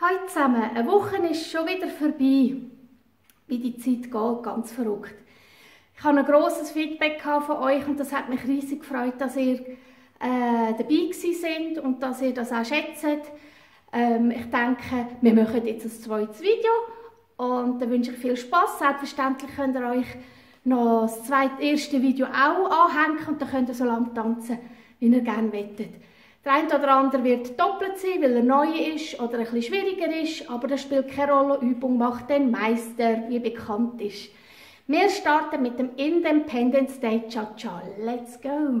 Hallo zusammen, eine Woche ist schon wieder vorbei. Wie die Zeit geht, ganz verrückt. Ich habe ein grosses Feedback von euch und das hat mich riesig gefreut, dass ihr äh, dabei sind und dass ihr das auch schätzt. Ähm, ich denke, wir machen jetzt ein zweites Video und dann wünsche ich viel Spaß. Selbstverständlich könnt ihr euch noch das zweite, erste Video auch anhängen und dann könnt ihr so lange tanzen, wie ihr gerne wettet. Der eine oder andere wird doppelt sein, weil er neu ist oder bisschen schwieriger ist, aber das spielt keine Rolle. Übung macht den Meister, wie bekannt ist. Wir starten mit dem Independence Day Cha-Cha. Let's go!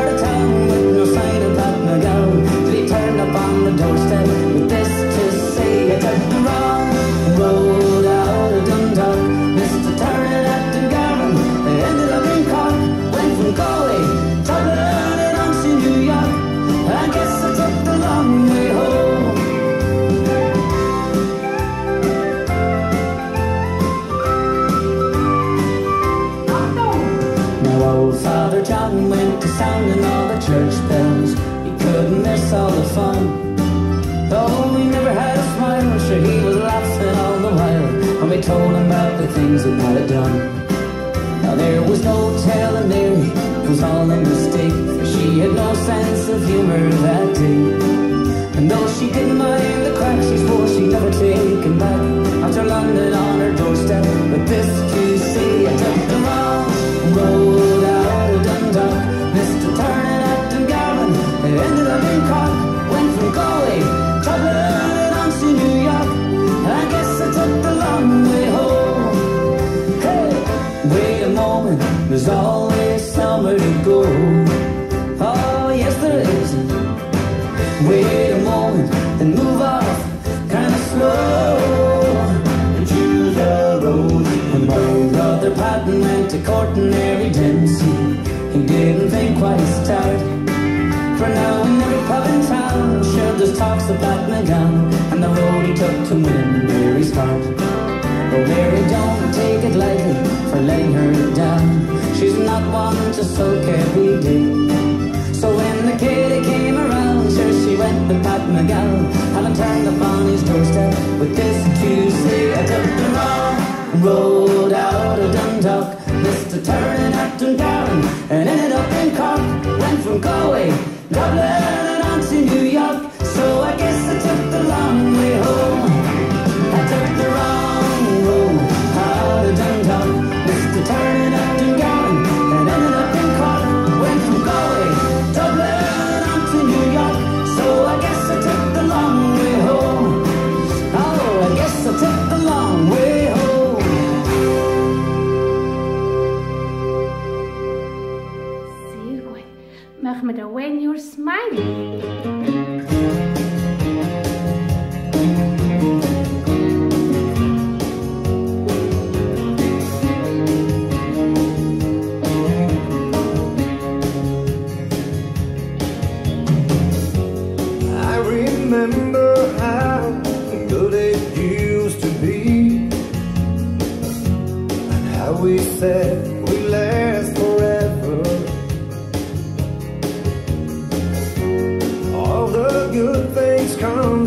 sense of humor that day. And though she didn't mind the cracks, she swore she'd never taken back after London on her doorstep. But this to see, I took the wrong road out of Dundalk, missed a turn at Dungarvan, it ended up in Cork, went from Galway, and on to New York. I guess I took the long way home. Hey, wait a moment, there's always somewhere to go. Twice tired. For now in every pub in town, sure there's talks about McGowan and the road he took to win Mary's heart. Oh, Mary, don't take it lightly for letting her down. She's not one to soak every day. So when the kitty came around, sure she went with Pat McGowan, having turned up on his doorstep with this to say, I took the wrong road out from Galway, Dublin, Den When You're Smiling. Good things comes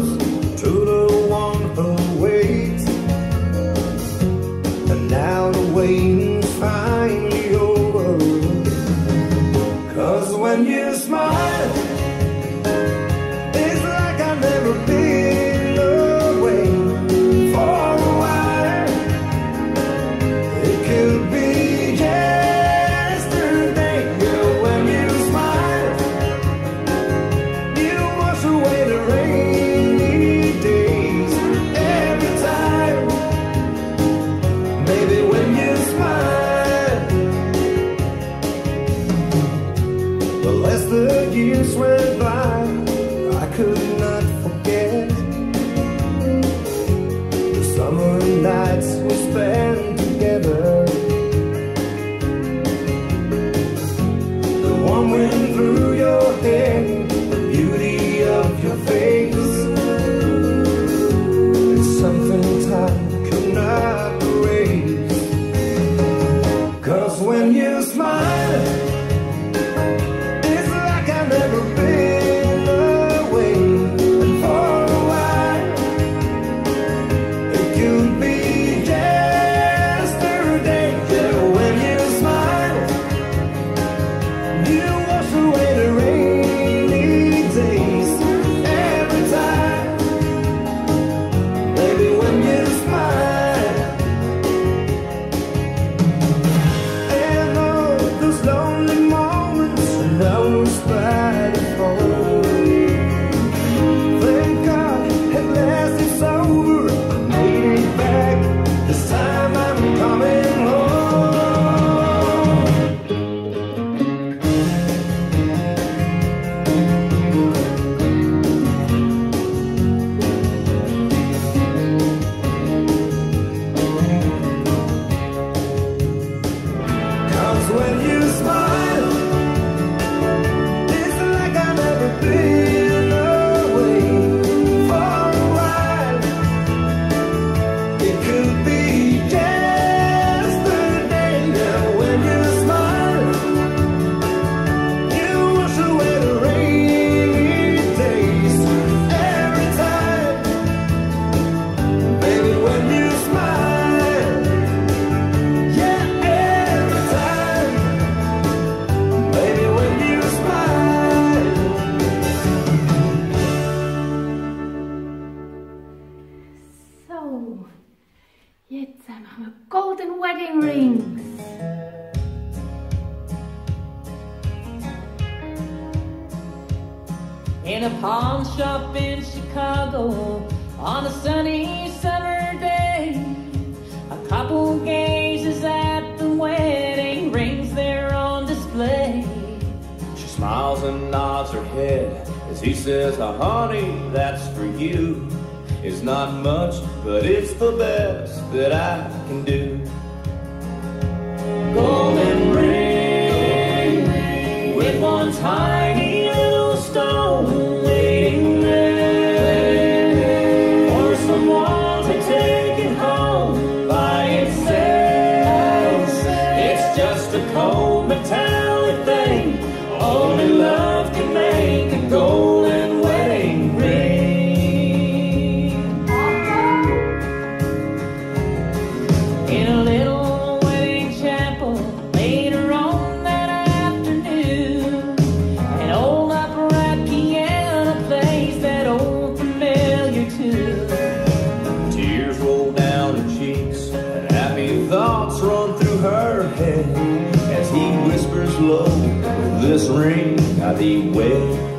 when you smile. Jetzt machen wir Golden Wedding Rings. In a pawn shop in Chicago on a sunny summer day, a couple gazes at the wedding rings there on display. She smiles and nods her head as he says, oh, honey, that's for you. It's not much, but it's the best that I can do. spring I thee wed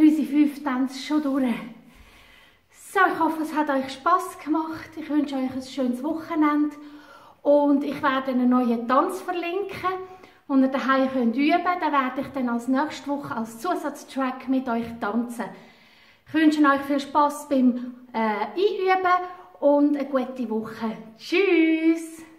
unsere fünf Tänze schon durch. So, ich hoffe, es hat euch Spass gemacht. Ich wünsche euch ein schönes Wochenende und ich werde einen neuen Tanz verlinken, den ihr daheim könnt üben könnt. Werde ich dann als nächste Woche als Zusatztrack mit euch tanzen. Ich wünsche euch viel Spass beim äh, Einüben und eine gute Woche. Tschüss!